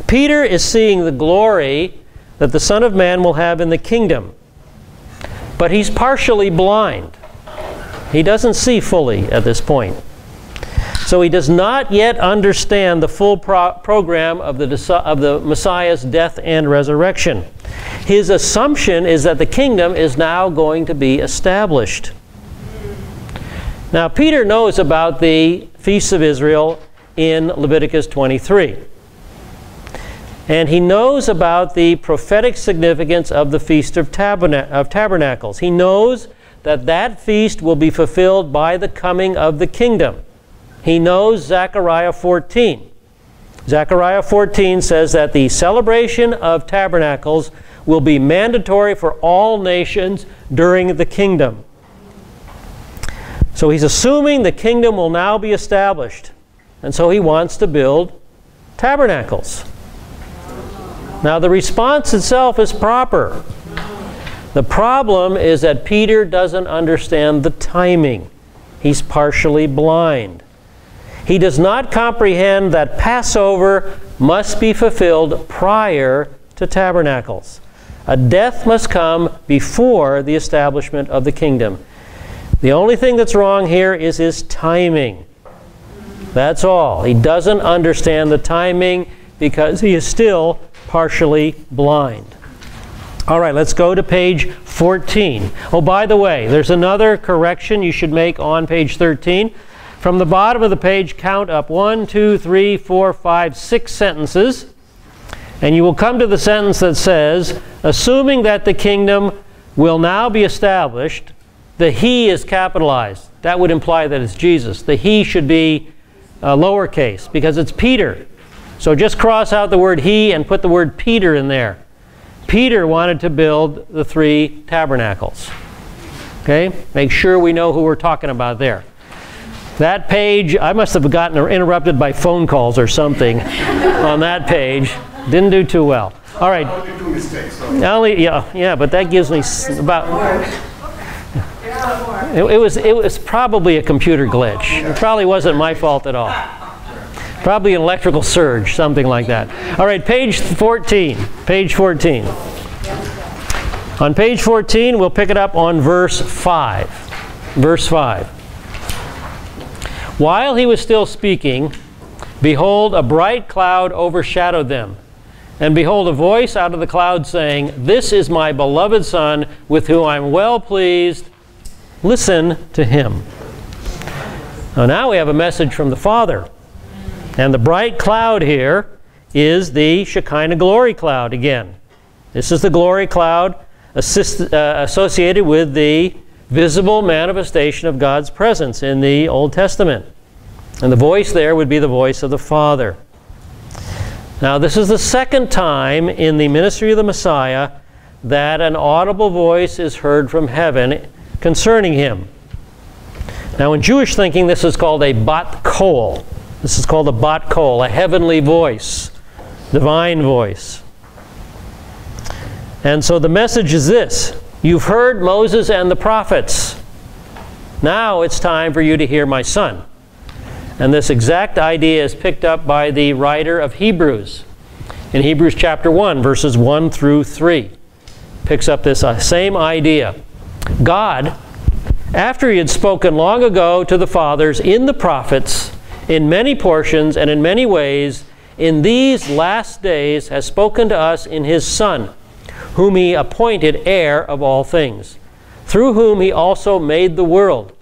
Peter is seeing the glory that the Son of Man will have in the kingdom. But he's partially blind. He doesn't see fully at this point. So he does not yet understand the full pro program of the, of the Messiah's death and resurrection. His assumption is that the kingdom is now going to be established. Now, Peter knows about the feasts of Israel in Leviticus 23. And he knows about the prophetic significance of the Feast of, of Tabernacles. He knows that that feast will be fulfilled by the coming of the kingdom. He knows Zechariah 14. Zechariah 14 says that the celebration of tabernacles will be mandatory for all nations during the kingdom. So he's assuming the kingdom will now be established. And so he wants to build tabernacles. Now, the response itself is proper. The problem is that Peter doesn't understand the timing. He's partially blind. He does not comprehend that Passover must be fulfilled prior to tabernacles. A death must come before the establishment of the kingdom. The only thing that's wrong here is his timing. That's all. He doesn't understand the timing because he is still partially blind. All right, let's go to page 14. Oh, by the way, there's another correction you should make on page 13. From the bottom of the page, count up one, two, three, four, five, six sentences. And you will come to the sentence that says, assuming that the kingdom will now be established, the he is capitalized. That would imply that it's Jesus. The he should be uh, lowercase because it's Peter. So just cross out the word he and put the word Peter in there. Peter wanted to build the three tabernacles. Okay? Make sure we know who we're talking about there. That page, I must have gotten interrupted by phone calls or something on that page. Didn't do too well. All right. Only two mistakes. Only, yeah, yeah, but that gives me about. It, it, was it was probably a computer glitch. It probably wasn't my fault at all. Probably an electrical surge, something like that. All right, page 14. Page 14. On page 14, we'll pick it up on verse 5. Verse 5. While he was still speaking, behold, a bright cloud overshadowed them. And behold, a voice out of the cloud saying, This is my beloved Son, with whom I am well pleased. Listen to him. Now, now we have a message from the Father. And the bright cloud here is the Shekinah glory cloud again. This is the glory cloud assist, uh, associated with the visible manifestation of God's presence in the Old Testament. And the voice there would be the voice of the Father. Now, this is the second time in the ministry of the Messiah that an audible voice is heard from heaven concerning him. Now, in Jewish thinking, this is called a bat kol. This is called a bat kol, a heavenly voice, divine voice. And so the message is this You've heard Moses and the prophets. Now it's time for you to hear my son. And this exact idea is picked up by the writer of Hebrews in Hebrews chapter 1, verses 1 through 3. Picks up this uh, same idea. God, after he had spoken long ago to the fathers in the prophets, in many portions and in many ways, in these last days has spoken to us in his Son whom he appointed heir of all things, through whom he also made the world.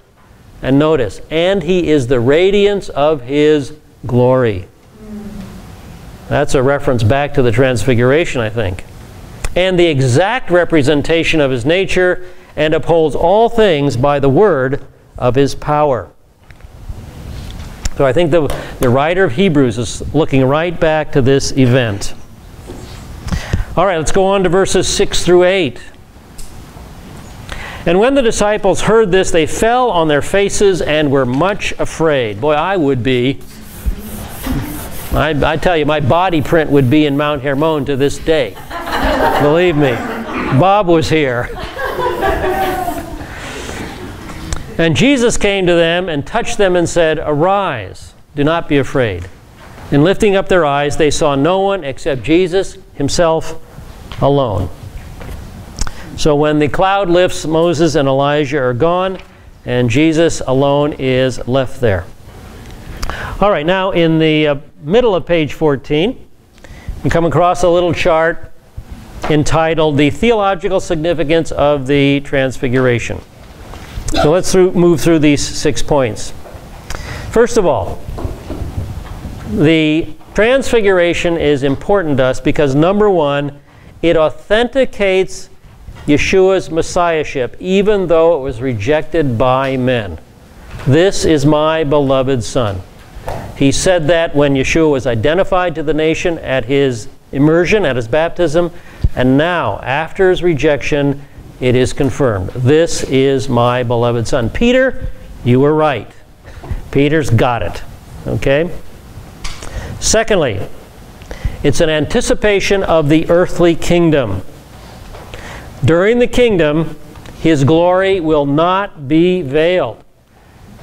And notice, and he is the radiance of his glory. That's a reference back to the Transfiguration, I think. And the exact representation of his nature, and upholds all things by the word of his power. So I think the, the writer of Hebrews is looking right back to this event. All right, let's go on to verses 6 through 8. And when the disciples heard this, they fell on their faces and were much afraid. Boy, I would be. I, I tell you, my body print would be in Mount Hermon to this day. Believe me. Bob was here. And Jesus came to them and touched them and said, Arise, do not be afraid. And lifting up their eyes, they saw no one except Jesus himself alone. So when the cloud lifts, Moses and Elijah are gone, and Jesus alone is left there. All right, now in the uh, middle of page 14, you come across a little chart entitled The Theological Significance of the Transfiguration. So let's through, move through these six points. First of all, the Transfiguration is important to us because number one, it authenticates Yeshua's messiahship, even though it was rejected by men. This is my beloved Son. He said that when Yeshua was identified to the nation at his immersion, at his baptism, and now, after his rejection, it is confirmed. This is my beloved Son. Peter, you were right. Peter's got it. Okay? Secondly, it's an anticipation of the earthly kingdom. During the kingdom, his glory will not be veiled.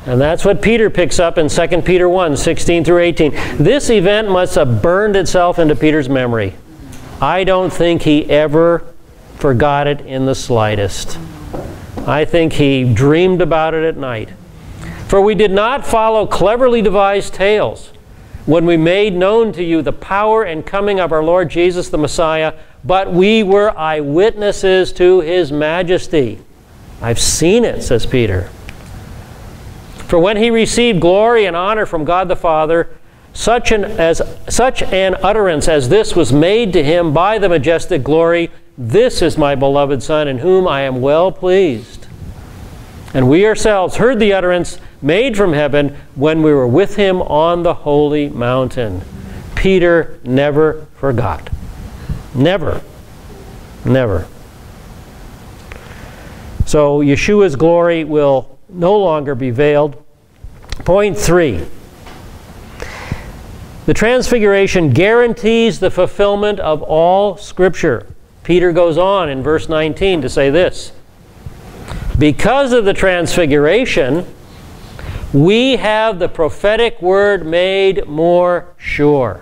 And that's what Peter picks up in 2 Peter 1 16 through 18. This event must have burned itself into Peter's memory. I don't think he ever forgot it in the slightest. I think he dreamed about it at night. For we did not follow cleverly devised tales when we made known to you the power and coming of our Lord Jesus the Messiah, but we were eyewitnesses to his majesty. I've seen it, says Peter. For when he received glory and honor from God the Father, such an, as, such an utterance as this was made to him by the majestic glory, This is my beloved Son, in whom I am well pleased. And we ourselves heard the utterance made from heaven when we were with him on the holy mountain. Peter never forgot. Never. Never. So Yeshua's glory will no longer be veiled. Point three. The Transfiguration guarantees the fulfillment of all Scripture. Peter goes on in verse 19 to say this Because of the Transfiguration, we have the prophetic word made more sure.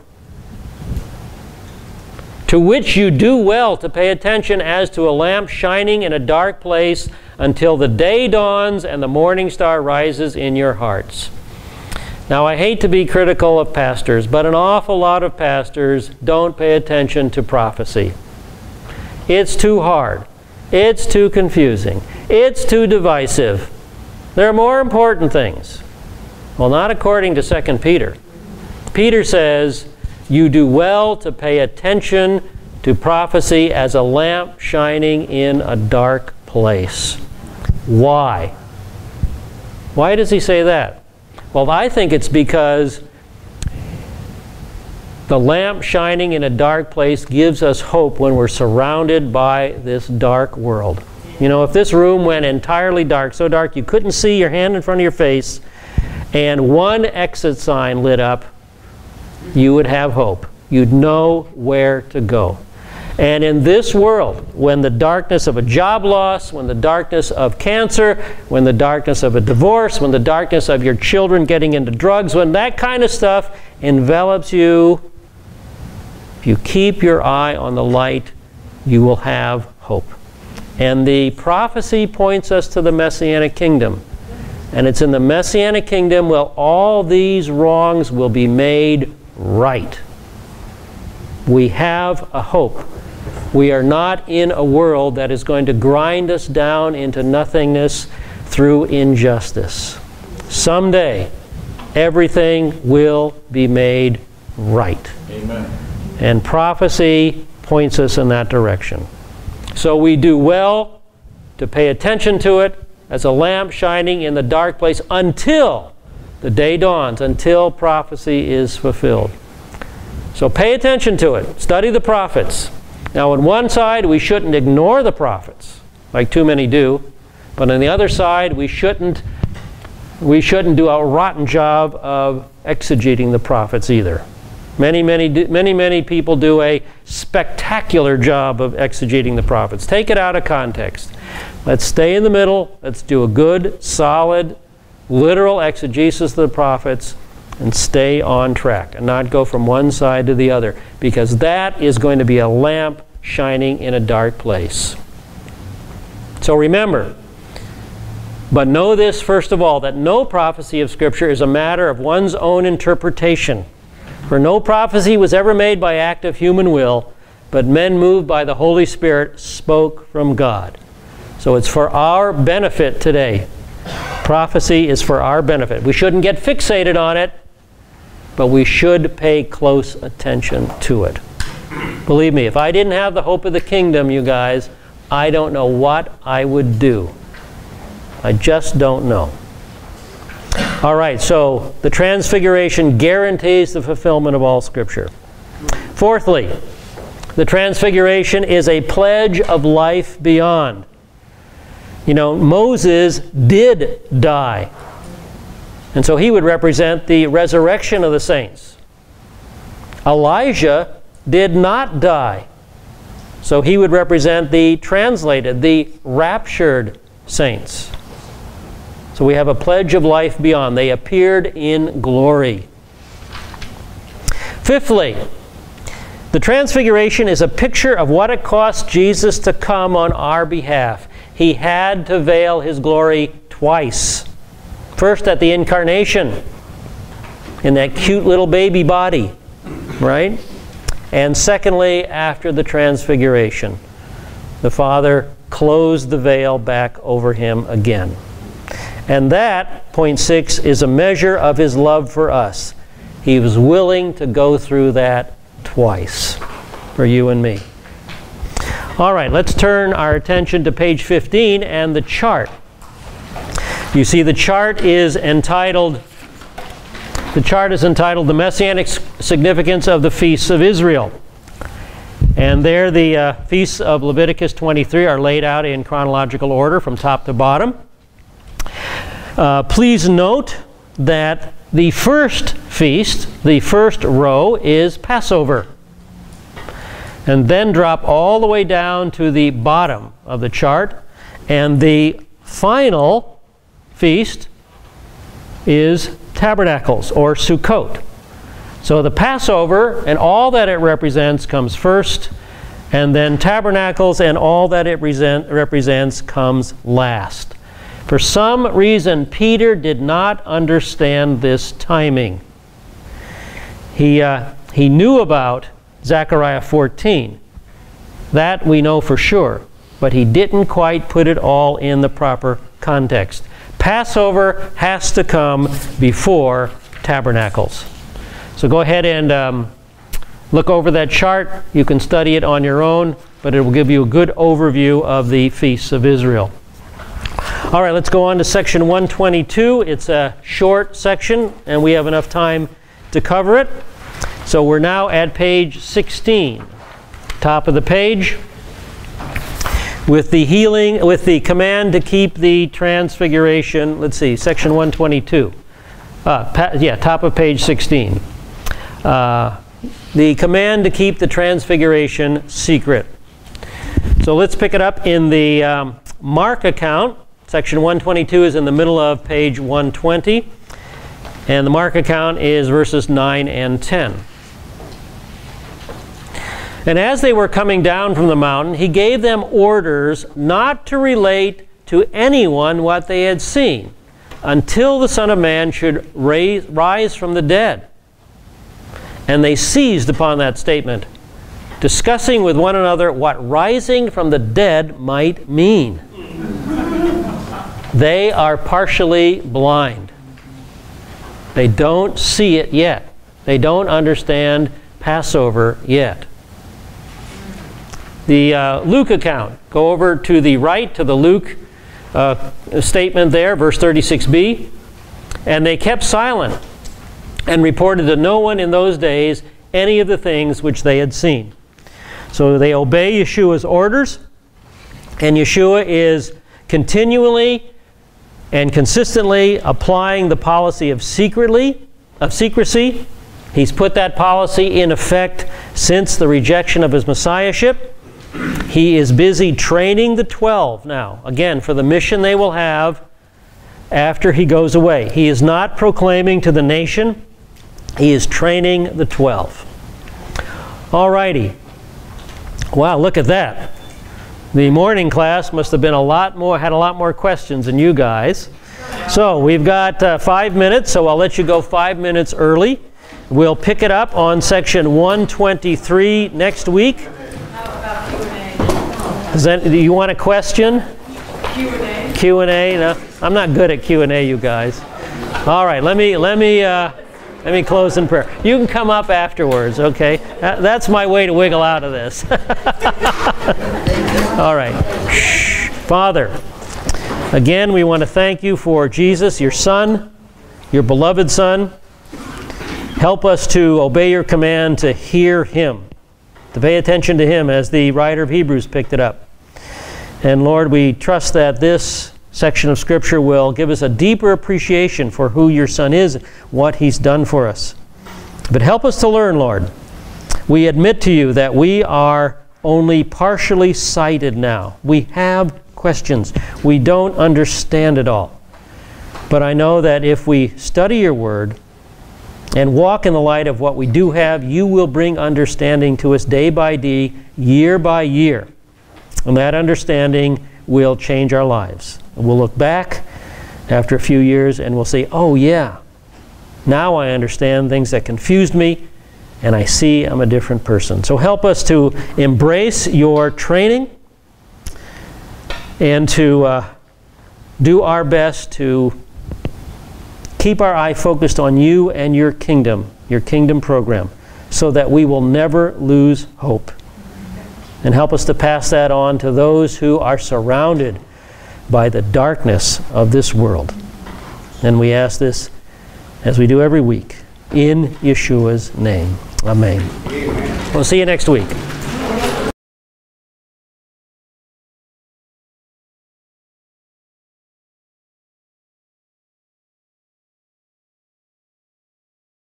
To which you do well to pay attention as to a lamp shining in a dark place until the day dawns and the morning star rises in your hearts. Now, I hate to be critical of pastors, but an awful lot of pastors don't pay attention to prophecy. It's too hard. It's too confusing. It's too divisive. There are more important things. Well, not according to 2 Peter. Peter says, You do well to pay attention to prophecy as a lamp shining in a dark place. Why? Why does he say that? Well, I think it's because the lamp shining in a dark place gives us hope when we're surrounded by this dark world. You know, if this room went entirely dark, so dark you couldn't see your hand in front of your face, and one exit sign lit up, you would have hope. You'd know where to go. And in this world, when the darkness of a job loss, when the darkness of cancer, when the darkness of a divorce, when the darkness of your children getting into drugs, when that kind of stuff envelops you, if you keep your eye on the light, you will have hope. And the prophecy points us to the Messianic kingdom. And it's in the Messianic kingdom where all these wrongs will be made right. We have a hope. We are not in a world that is going to grind us down into nothingness through injustice. Someday, everything will be made right. Amen. And prophecy points us in that direction. So we do well to pay attention to it as a lamp shining in the dark place until The day dawns until prophecy is fulfilled. So pay attention to it. Study the prophets. Now, on one side, we shouldn't ignore the prophets, like too many do. But on the other side, we shouldn't, we shouldn't do a rotten job of exegeting the prophets either. Many, many, many, many people do a spectacular job of exegeting the prophets. Take it out of context. Let's stay in the middle. Let's do a good, solid, literal exegesis of the prophets and stay on track and not go from one side to the other because that is going to be a lamp shining in a dark place. So remember, but know this first of all that no prophecy of Scripture is a matter of one's own interpretation. For no prophecy was ever made by act of human will, but men moved by the Holy Spirit spoke from God. So it's for our benefit today. Prophecy is for our benefit. We shouldn't get fixated on it, but we should pay close attention to it. Believe me, if I didn't have the hope of the kingdom, you guys, I don't know what I would do. I just don't know. All right, so the transfiguration guarantees the fulfillment of all Scripture. Fourthly, the transfiguration is a pledge of life beyond. You know, Moses did die. And so he would represent the resurrection of the saints. Elijah did not die. So he would represent the translated, the raptured saints. So we have a pledge of life beyond. They appeared in glory. Fifthly, the transfiguration is a picture of what it cost Jesus to come on our behalf. He had to veil his glory twice. First at the incarnation, in that cute little baby body, right? And secondly, after the transfiguration, the Father closed the veil back over him again. And that, point six, is a measure of his love for us. He was willing to go through that twice for you and me. All right, let's turn our attention to page 15 and the chart. You see, the chart is entitled the chart is entitled The Messianic Significance of the Feasts of Israel. And there, the uh, feasts of Leviticus 23 are laid out in chronological order from top to bottom. Uh, please note that the first feast, the first row, is Passover. And then drop all the way down to the bottom of the chart. And the final feast is Tabernacles or Sukkot. So the Passover and all that it represents comes first, and then Tabernacles and all that it resent, represents comes last. For some reason, Peter did not understand this timing. He, uh, he knew about Zechariah 14. That we know for sure, but he didn't quite put it all in the proper context. Passover has to come before Tabernacles. So go ahead and um, look over that chart. You can study it on your own, but it will give you a good overview of the feasts of Israel. All right, let's go on to section 122. It's a short section, and we have enough time to cover it. So we're now at page 16, top of the page, with the healing, with the command to keep the transfiguration. Let's see, section 122. Uh, yeah, top of page 16. Uh, the command to keep the transfiguration secret. So let's pick it up in the um, Mark account. Section 122 is in the middle of page 120. And the Mark account is verses 9 and 10. And as they were coming down from the mountain, he gave them orders not to relate to anyone what they had seen until the Son of Man should raise, rise from the dead. And they seized upon that statement, discussing with one another what rising from the dead might mean. They are partially blind. They don't see it yet. They don't understand Passover yet. The uh, Luke account, go over to the right to the Luke uh, statement there, verse 36b. And they kept silent and reported to no one in those days any of the things which they had seen. So they obey Yeshua's orders, and Yeshua is continually and consistently applying the policy of secretly of secrecy. He's put that policy in effect since the rejection of his messiahship. He is busy training the 12 now, again, for the mission they will have after he goes away. He is not proclaiming to the nation, he is training the 12. All righty. Wow, look at that. The morning class must have been a lot more, had a lot more questions than you guys. So we've got uh, five minutes, so I'll let you go five minutes early. We'll pick it up on section 123 next week. Is that, do you want a question? Q&A. Q&A? No, I'm not good at Q&A, you guys. All right, let me, let me, uh, let me close in prayer. You can come up afterwards, okay? That's my way to wiggle out of this. [laughs] All right. Father, again, we want to thank you for Jesus, your Son, your beloved Son. Help us to obey your command to hear him, to pay attention to him as the writer of Hebrews picked it up. And Lord, we trust that this section of Scripture will give us a deeper appreciation for who your Son is, what he's done for us. But help us to learn, Lord. We admit to you that we are only partially sighted now. We have questions. We don't understand it all. But I know that if we study your word and walk in the light of what we do have, you will bring understanding to us day by day, year by year. And that understanding will change our lives. We'll look back after a few years and we'll say, oh, yeah, now I understand things that confused me and I see I'm a different person. So help us to embrace your training and to uh, do our best to keep our eye focused on you and your kingdom, your kingdom program, so that we will never lose hope. And help us to pass that on to those who are surrounded by the darkness of this world. And we ask this as we do every week in Yeshua's name. Amen. We'll see you next week.